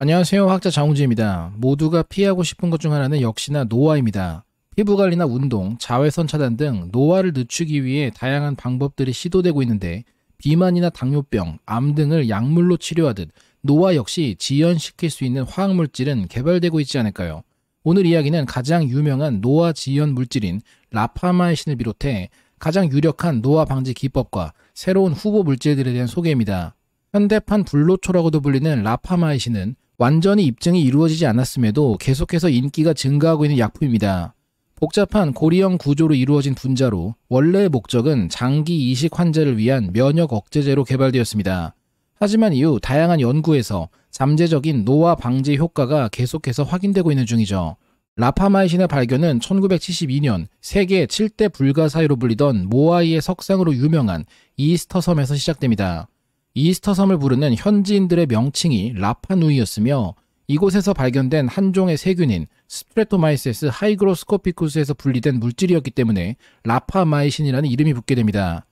안녕하세요. 학자 장우지입니다. 모두가 피하고 싶은 것 중 하나는 역시나 노화입니다. 피부 관리나 운동, 자외선 차단 등 노화를 늦추기 위해 다양한 방법들이 시도되고 있는데 비만이나 당뇨병, 암 등을 약물로 치료하듯 노화 역시 지연시킬 수 있는 화학물질은 개발되고 있지 않을까요? 오늘 이야기는 가장 유명한 노화 지연 물질인 라파마이신을 비롯해 가장 유력한 노화 방지 기법과 새로운 후보 물질들에 대한 소개입니다. 현대판 불로초라고도 불리는 라파마이신은 완전히 입증이 이루어지지 않았음에도 계속해서 인기가 증가하고 있는 약품입니다. 복잡한 고리형 구조로 이루어진 분자로 원래의 목적은 장기 이식 환자를 위한 면역 억제제로 개발되었습니다. 하지만 이후 다양한 연구에서 잠재적인 노화 방지 효과가 계속해서 확인되고 있는 중이죠. 라파마이신의 발견은 1972년 세계 7대 불가사의로 불리던 모아이의 석상으로 유명한 이스터 섬에서 시작됩니다. 이스터 섬을 부르는 현지인들의 명칭이 라파누이였으며 이곳에서 발견된 한 종의 세균인 Streptomyces hygroscopicus에서 분리된 물질이었기 때문에 라파마이신이라는 이름이 붙게 됩니다.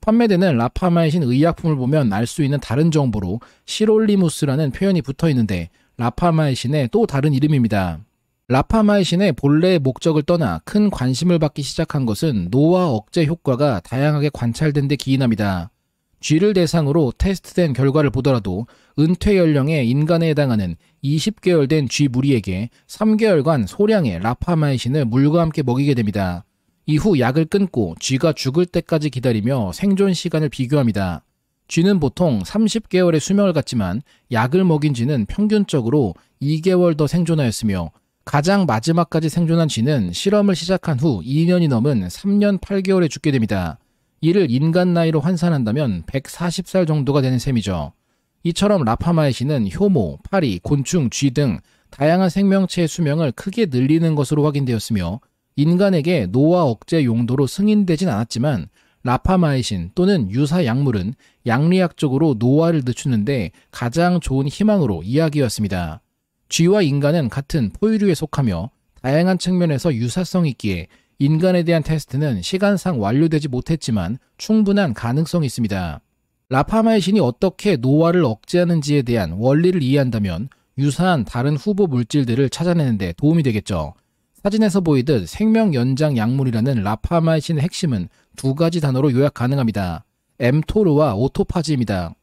판매되는 라파마이신 의약품을 보면 알 수 있는 다른 정보로 시롤리무스라는 표현이 붙어 있는데 라파마이신의 또 다른 이름입니다. 라파마이신의 본래의 목적을 떠나 큰 관심을 받기 시작한 것은 노화 억제 효과가 다양하게 관찰된 데 기인합니다. 쥐를 대상으로 테스트된 결과를 보더라도 은퇴 연령의 인간에 해당하는 20개월 된 쥐 무리에게 3개월간 소량의 라파마이신을 물과 함께 먹이게 됩니다. 이후 약을 끊고 쥐가 죽을 때까지 기다리며 생존 시간을 비교합니다. 쥐는 보통 30개월의 수명을 갖지만 약을 먹인 쥐는 평균적으로 2개월 더 생존하였으며 가장 마지막까지 생존한 쥐는 실험을 시작한 후 2년이 넘은 3년 8개월에 죽게 됩니다. 이를 인간 나이로 환산한다면 140살 정도가 되는 셈이죠. 이처럼 라파마이신은 효모, 파리, 곤충, 쥐 등 다양한 생명체의 수명을 크게 늘리는 것으로 확인되었으며 인간에게 노화 억제 용도로 승인되진 않았지만 라파마이신 또는 유사 약물은 양리학적으로 노화를 늦추는데 가장 좋은 희망으로 이야기였습니다. 쥐와 인간은 같은 포유류에 속하며 다양한 측면에서 유사성이 있기에 인간에 대한 테스트는 시간상 완료되지 못했지만 충분한 가능성이 있습니다. 라파마이신이 어떻게 노화를 억제하는지에 대한 원리를 이해한다면 유사한 다른 후보 물질들을 찾아내는데 도움이 되겠죠. 사진에서 보이듯 생명 연장 약물이라는 라파마이신의 핵심은 두 가지 단어로 요약 가능합니다. mTOR와 autophagy입니다.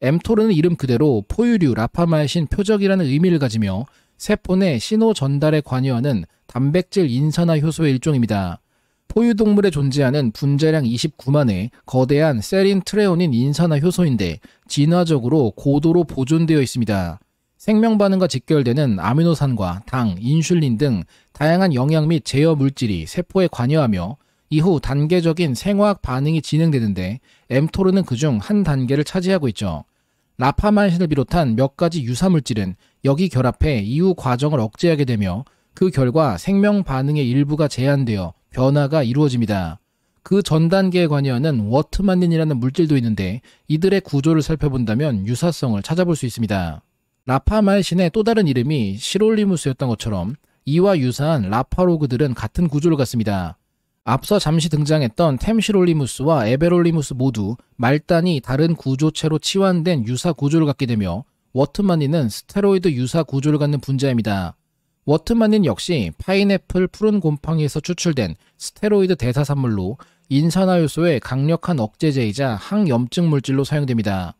mTOR는 이름 그대로 포유류 라파마이신 표적이라는 의미를 가지며 세포 내 신호 전달에 관여하는 단백질 인산화 효소의 일종입니다. 포유동물에 존재하는 분자량 29만의 거대한 세린 트레오닌 인산화 효소인데 진화적으로 고도로 보존되어 있습니다. 생명 반응과 직결되는 아미노산과 당, 인슐린 등 다양한 영양 및 제어 물질이 세포에 관여하며 이후 단계적인 생화학 반응이 진행되는데 엠토르는 그중 한 단계를 차지하고 있죠. 라파마이신을 비롯한 몇 가지 유사 물질은 여기 결합해 이후 과정을 억제하게 되며 그 결과 생명 반응의 일부가 제한되어 변화가 이루어집니다. 그 전 단계에 관여하는 워트만닌이라는 물질도 있는데 이들의 구조를 살펴본다면 유사성을 찾아볼 수 있습니다. 라파마이신의 또 다른 이름이 시롤리무스였던 것처럼 이와 유사한 rapalog들은 같은 구조를 갖습니다. 앞서 잠시 등장했던 템시롤리무스와 에베롤리무스 모두 말단이 다른 구조체로 치환된 유사 구조를 갖게 되며 워트만닌은 스테로이드 유사 구조를 갖는 분자입니다. 워트만닌 역시 파인애플 푸른 곰팡이에서 추출된 스테로이드 대사산물로 인산화 효소의 강력한 억제제이자 항염증 물질로 사용됩니다.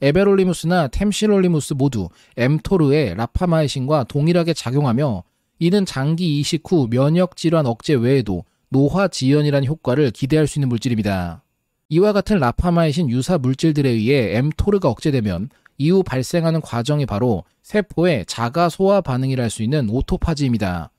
에베롤리무스나 템시롤리무스 모두 mTOR의 라파마이신과 동일하게 작용하며 이는 장기 이식 후 면역 질환 억제 외에도 노화 지연이라는 효과를 기대할 수 있는 물질입니다. 이와 같은 라파마이신 유사 물질들에 의해 엠토르가 억제되면 이후 발생하는 과정이 바로 세포의 자가 소화 반응이라 할수 있는 오토파지입니다.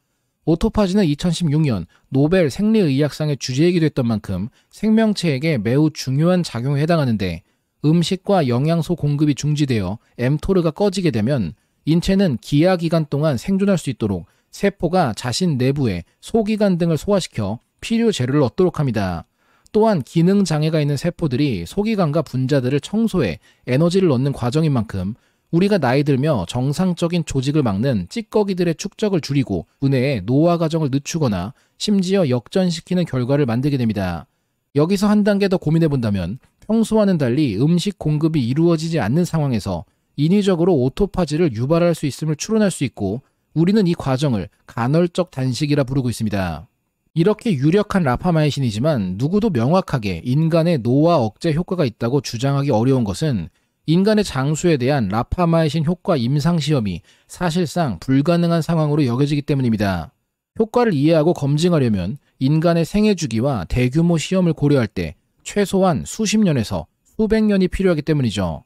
오토파지는 2016년 노벨 생리의학상의 주제이기도 했던 만큼 생명체에게 매우 중요한 작용에 해당하는데 음식과 영양소 공급이 중지되어 엠토르가 꺼지게 되면 인체는 기하 기간 동안 생존할 수 있도록 세포가 자신 내부에 소기관 등을 소화시켜 필요 재료를 얻도록 합니다. 또한 기능 장애가 있는 세포들이 소기관과 분자들을 청소해 에너지를 얻는 과정인 만큼 우리가 나이 들며 정상적인 조직을 막는 찌꺼기들의 축적을 줄이고 분해에 노화 과정을 늦추거나 심지어 역전시키는 결과를 만들게 됩니다. 여기서 한 단계 더 고민해 본다면 평소와는 달리 음식 공급이 이루어지지 않는 상황에서 인위적으로 오토파지를 유발할 수 있음을 추론할 수 있고 우리는 이 과정을 간헐적 단식이라 부르고 있습니다. 이렇게 유력한 라파마이신이지만 누구도 명확하게 인간의 노화 억제 효과가 있다고 주장하기 어려운 것은 인간의 장수에 대한 라파마이신 효과 임상시험이 사실상 불가능한 상황으로 여겨지기 때문입니다. 효과를 이해하고 검증하려면 인간의 생애 주기와 대규모 시험을 고려할 때 최소한 수십 년에서 수백 년이 필요하기 때문이죠.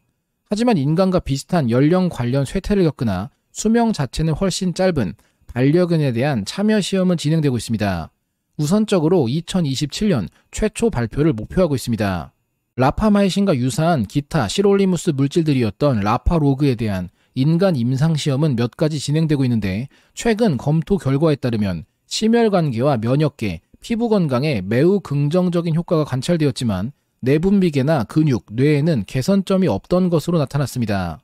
하지만 인간과 비슷한 연령 관련 쇠퇴를 겪거나 수명 자체는 훨씬 짧은 반려견에 대한 참여 시험은 진행되고 있습니다. 우선적으로 2027년 최초 발표를 목표하고 있습니다. 라파마이신과 유사한 기타 시롤리무스 물질들이었던 라파로그에 대한 인간 임상시험은 몇 가지 진행되고 있는데 최근 검토 결과에 따르면 심혈관계와 면역계, 피부 건강에 매우 긍정적인 효과가 관찰되었지만 내분비계나 근육, 뇌에는 개선점이 없던 것으로 나타났습니다.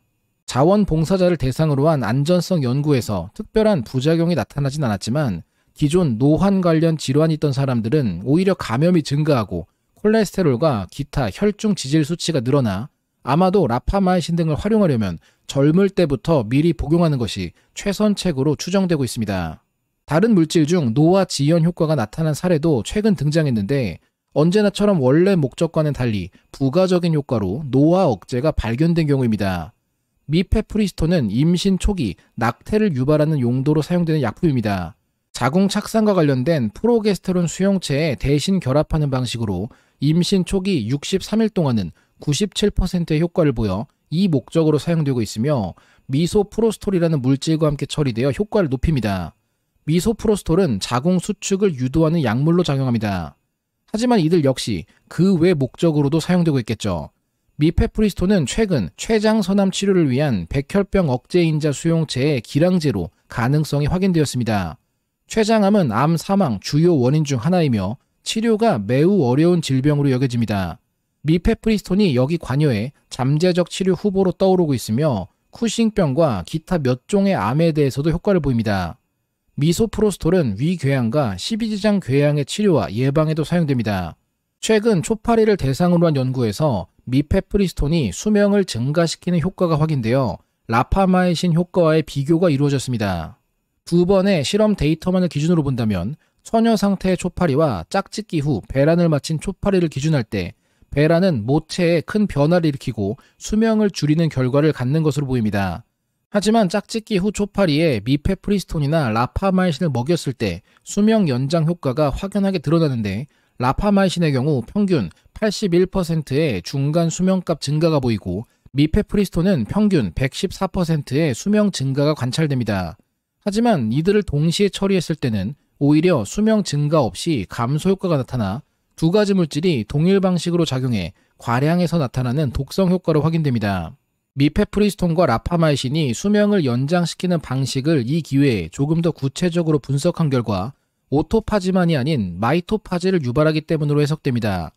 자원봉사자를 대상으로 한 안전성 연구에서 특별한 부작용이 나타나진 않았지만 기존 노환 관련 질환이 있던 사람들은 오히려 감염이 증가하고 콜레스테롤과 기타 혈중 지질 수치가 늘어나 아마도 라파마이신 등을 활용하려면 젊을 때부터 미리 복용하는 것이 최선책으로 추정되고 있습니다. 다른 물질 중 노화 지연 효과가 나타난 사례도 최근 등장했는데 언제나처럼 원래 목적과는 달리 부가적인 효과로 노화 억제가 발견된 경우입니다. 미페프리스토는 임신 초기 낙태를 유발하는 용도로 사용되는 약품입니다. 자궁 착상과 관련된 프로게스테론 수용체에 대신 결합하는 방식으로 임신 초기 63일 동안은 97%의 효과를 보여 이 목적으로 사용되고 있으며 미소프로스톨이라는 물질과 함께 처리되어 효과를 높입니다. 미소프로스톨은 자궁 수축을 유도하는 약물로 작용합니다. 하지만 이들 역시 그 외 목적으로도 사용되고 있겠죠. 미페프리스토는 최근 췌장 선암 치료를 위한 백혈병 억제 인자 수용체의 기량제로 가능성이 확인되었습니다. 췌장암은 암 사망 주요 원인 중 하나이며 치료가 매우 어려운 질병으로 여겨집니다. 미페프리스톤이 여기 관여해 잠재적 치료 후보로 떠오르고 있으며 쿠싱병과 기타 몇 종의 암에 대해서도 효과를 보입니다. 미소프로스톨은 위궤양과 십이지장 궤양의 치료와 예방에도 사용됩니다. 최근 초파리를 대상으로 한 연구에서 미페프리스톤이 수명을 증가시키는 효과가 확인되어 라파마이신 효과와의 비교가 이루어졌습니다. 두 번의 실험 데이터만을 기준으로 본다면 처녀 상태의 초파리와 짝짓기 후 배란을 마친 초파리를 기준할 때 배란은 모체에 큰 변화를 일으키고 수명을 줄이는 결과를 갖는 것으로 보입니다. 하지만 짝짓기 후 초파리에 미페프리스톤이나 라파마이신을 먹였을 때 수명 연장 효과가 확연하게 드러나는데 라파마이신의 경우 평균 81%의 중간 수명값 증가가 보이고 미페프리스톤은 평균 114%의 수명 증가가 관찰됩니다. 하지만 이들을 동시에 처리했을 때는 오히려 수명 증가 없이 감소 효과가 나타나 두 가지 물질이 동일 방식으로 작용해 과량에서 나타나는 독성 효과로 확인됩니다. 미페프리스톤과 라파마이신이 수명을 연장시키는 방식을 이 기회에 조금 더 구체적으로 분석한 결과 오토파지만이 아닌 마이토파지를 유발하기 때문으로 해석됩니다.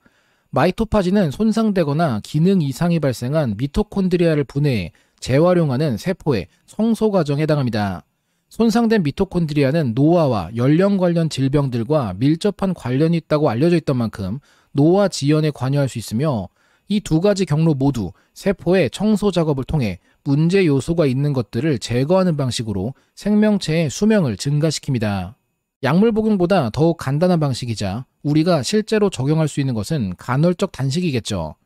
마이토파지는 손상되거나 기능 이상이 발생한 미토콘드리아를 분해해 재활용하는 세포의 성소 과정에 해당합니다. 손상된 미토콘드리아는 노화와 연령 관련 질병들과 밀접한 관련이 있다고 알려져 있던 만큼 노화 지연에 관여할 수 있으며 이 두 가지 경로 모두 세포의 청소 작업을 통해 문제 요소가 있는 것들을 제거하는 방식으로 생명체의 수명을 증가시킵니다. 약물 복용보다 더욱 간단한 방식이자 우리가 실제로 적용할 수 있는 것은 간헐적 단식이겠죠.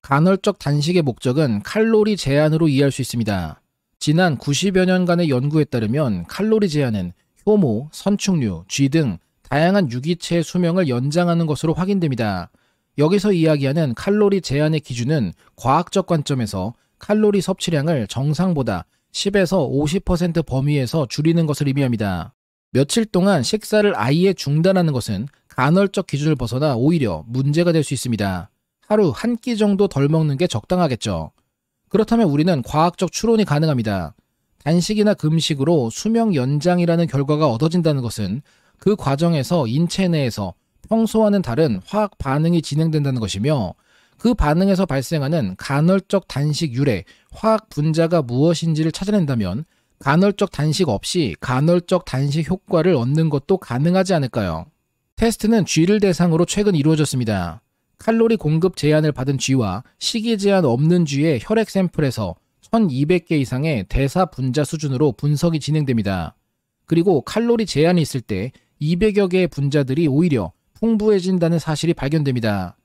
간헐적 단식의 목적은 칼로리 제한으로 이해할 수 있습니다. 지난 90여 년간의 연구에 따르면 칼로리 제한은 효모, 선충류, 쥐 등 다양한 유기체의 수명을 연장하는 것으로 확인됩니다. 여기서 이야기하는 칼로리 제한의 기준은 과학적 관점에서 칼로리 섭취량을 정상보다 10에서 50% 범위에서 줄이는 것을 의미합니다. 며칠 동안 식사를 아예 중단하는 것은 간헐적 기준을 벗어나 오히려 문제가 될 수 있습니다. 하루 한 끼 정도 덜 먹는 게 적당하겠죠. 그렇다면 우리는 과학적 추론이 가능합니다. 단식이나 금식으로 수명 연장이라는 결과가 얻어진다는 것은 그 과정에서 인체 내에서 평소와는 다른 화학 반응이 진행된다는 것이며 그 반응에서 발생하는 간헐적 단식 유래, 화학 분자가 무엇인지를 찾아낸다면 간헐적 단식 없이 간헐적 단식 효과를 얻는 것도 가능하지 않을까요? 테스트는 쥐를 대상으로 최근 이루어졌습니다. 칼로리 공급 제한을 받은 쥐와 식이 제한 없는 쥐의 혈액 샘플에서 1200개 이상의 대사 분자 수준으로 분석이 진행됩니다. 그리고 칼로리 제한이 있을 때 200여 개의 분자들이 오히려 풍부해진다는 사실이 발견됩니다.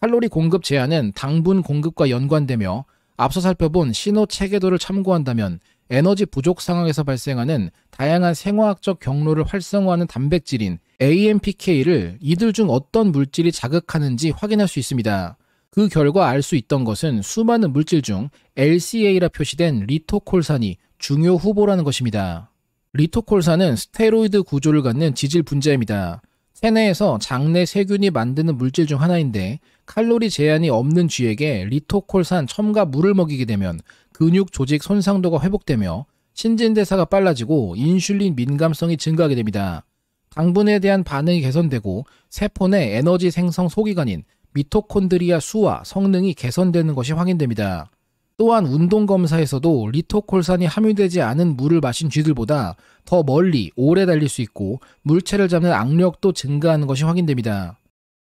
칼로리 공급 제한은 당분 공급과 연관되며 앞서 살펴본 신호 체계도를 참고한다면 에너지 부족 상황에서 발생하는 다양한 생화학적 경로를 활성화하는 단백질인 AMPK를 이들 중 어떤 물질이 자극하는지 확인할 수 있습니다. 그 결과 알 수 있던 것은 수많은 물질 중 LCA라 표시된 리토콜산이 중요 후보라는 것입니다. 리토콜산은 스테로이드 구조를 갖는 지질 분자입니다. 체내에서 장내 세균이 만드는 물질 중 하나인데 칼로리 제한이 없는 쥐에게 리토콜산 첨가 물을 먹이게 되면 근육 조직 손상도가 회복되며 신진대사가 빨라지고 인슐린 민감성이 증가하게 됩니다. 당분에 대한 반응이 개선되고 세포 내 에너지 생성 소기관인 미토콘드리아 수와 성능이 개선되는 것이 확인됩니다. 또한 운동 검사에서도 리토콜산이 함유되지 않은 물을 마신 쥐들보다 더 멀리 오래 달릴 수 있고 물체를 잡는 악력도 증가하는 것이 확인됩니다.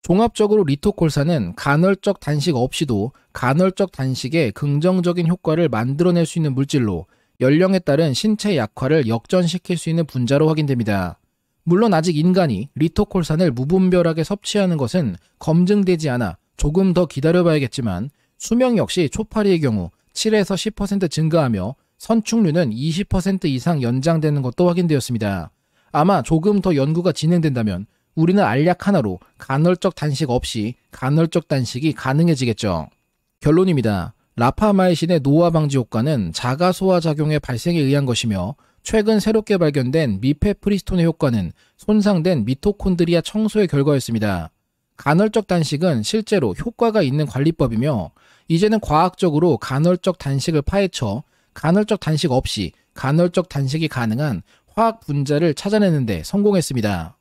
종합적으로 리토콜산은 간헐적 단식 없이도 간헐적 단식에 긍정적인 효과를 만들어낼 수 있는 물질로 연령에 따른 신체 약화를 역전시킬 수 있는 분자로 확인됩니다. 물론 아직 인간이 리토콜산을 무분별하게 섭취하는 것은 검증되지 않아 조금 더 기다려봐야겠지만 수명 역시 초파리의 경우 7에서 10% 증가하며 선충류는 20% 이상 연장되는 것도 확인되었습니다. 아마 조금 더 연구가 진행된다면 우리는 알약 하나로 간헐적 단식 없이 간헐적 단식이 가능해지겠죠. 결론입니다. 라파마이신의 노화 방지 효과는 자가 소화 작용의 발생에 의한 것이며 최근 새롭게 발견된 미페프리스톤의 효과는 손상된 미토콘드리아 청소의 결과였습니다. 간헐적 단식은 실제로 효과가 있는 관리법이며 이제는 과학적으로 간헐적 단식을 파헤쳐 간헐적 단식 없이 간헐적 단식이 가능한 화학 분자를 찾아내는 데 성공했습니다.